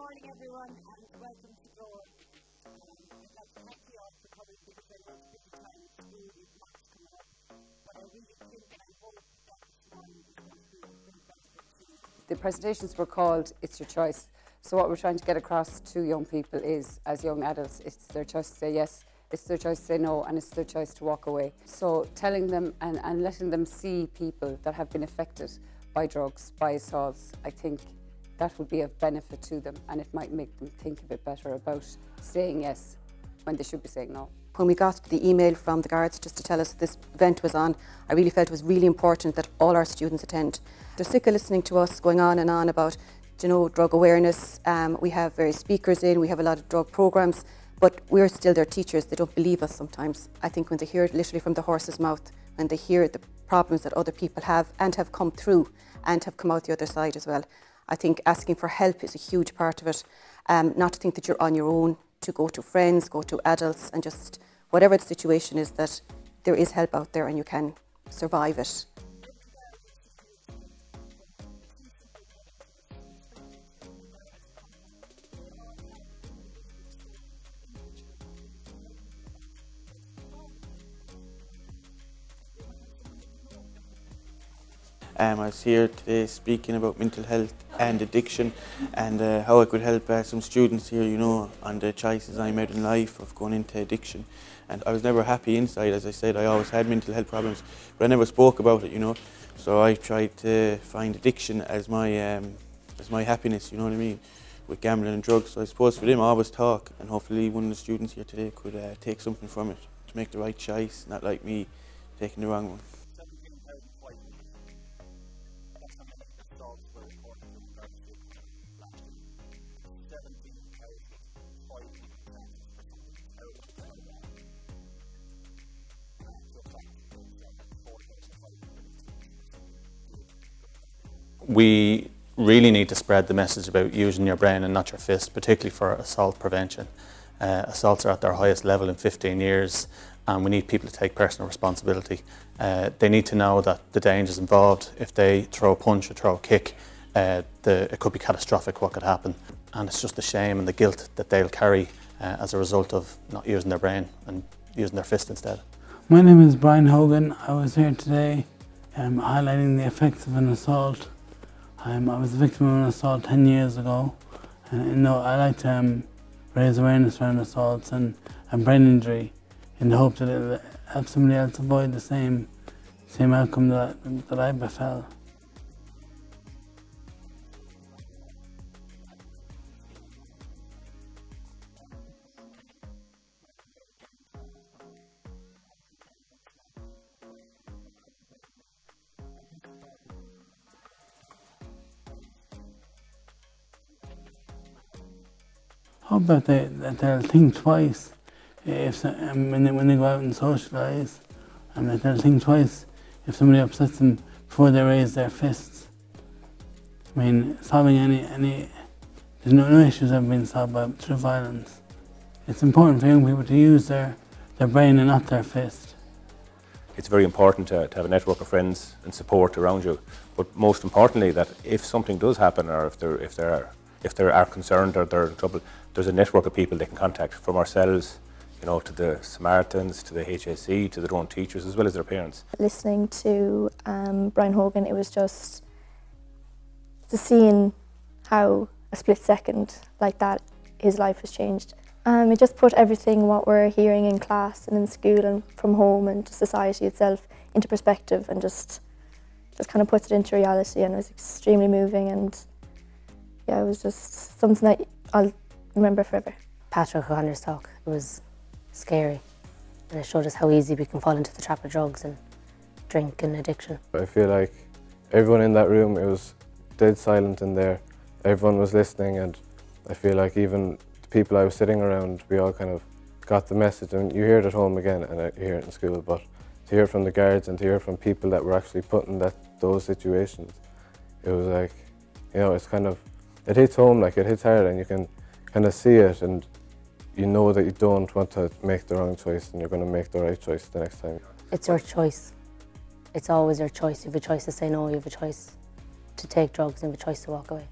morning, everyone, and welcome to Door. Um, I'd like to thank you all for coming because time coming up. But I really think and hope that this is going to bring benefit to you. the presentations were called It's Your Choice. So what we're trying to get across to young people is, as young adults, it's their choice to say yes, it's their choice to say no, and it's their choice to walk away. So telling them and, and letting them see people that have been affected by drugs, by assaults, I think that would be of benefit to them and it might make them think a bit better about saying yes when they should be saying no. When we got the email from the guards just to tell us this event was on, I really felt it was really important that all our students attend. They're sick of listening to us going on and on about, you know, drug awareness. Um, we have various speakers in, we have a lot of drug programs, but we're still their teachers. They don't believe us sometimes. I think when they hear it literally from the horse's mouth, when they hear the problems that other people have and have come through and have come out the other side as well, I think asking for help is a huge part of it. Um, not to think that you're on your own, to go to friends, go to adults, and just whatever the situation is, that there is help out there and you can survive it. Um, I was here today speaking about mental health and addiction and uh, how I could help uh, some students here, you know, on the choices I made in life of going into addiction. And I was never happy inside, as I said, I always had mental health problems, but I never spoke about it, you know. So I tried to find addiction as my, um, as my happiness, you know what I mean, with gambling and drugs. So I suppose for them I always talk and hopefully one of the students here today could uh, take something from it to make the right choice, not like me taking the wrong one. We really need to spread the message about using your brain and not your fist, particularly for assault prevention. Uh, assaults are at their highest level in 15 years, and we need people to take personal responsibility. Uh, they need to know that the dangers involved, if they throw a punch or throw a kick, uh, the, it could be catastrophic what could happen. And it's just the shame and the guilt that they'll carry uh, as a result of not using their brain and using their fist instead. My name is Brian Hogan. I was here today um, highlighting the effects of an assault. Um, I was a victim of an assault 10 years ago. And you know, I like to um, raise awareness around assaults and, and brain injury in the hope that it'll help somebody else avoid the same, same outcome that, that I befell. How about they, that they'll think twice if um, when, they, when they go out and socialise, and they'll think twice if somebody upsets them before they raise their fists. I mean, solving any any there's no, no issues have been solved by through violence. It's important for young people to use their their brain and not their fist. it's very important to, to have a network of friends and support around you. But most importantly, that if something does happen, or if they're if they're if they are concerned or they're in trouble, there's a network of people they can contact from ourselves, you know, to the Samaritans, to the HSE, to their own teachers, as well as their parents. listening to um, Brian Hogan, it was just the seeing how a split second like that his life has changed. Um, it just put everything what we're hearing in class and in school and from home and to society itself into perspective and just just kind of puts it into reality and it was extremely moving and yeah, it was just something that I'll remember forever. Patrick O'Connor's talk. It was scary. And it showed us how easy we can fall into the trap of drugs and drink and addiction. I feel like everyone in that room, it was dead silent in there. Everyone was listening and I feel like even the people I was sitting around, we all kind of got the message and you hear it at home again and you hear it in school, but to hear it from the guards and to hear from people that were actually put in that, those situations, it was like, you know, it's kind of, it hits home, like it hits hard and you can kind of see it and you know that you don't want to make the wrong choice and you're going to make the right choice the next time. It's your choice. It's always your choice. You have a choice to say no, you have a choice to take drugs, and you have a choice to walk away.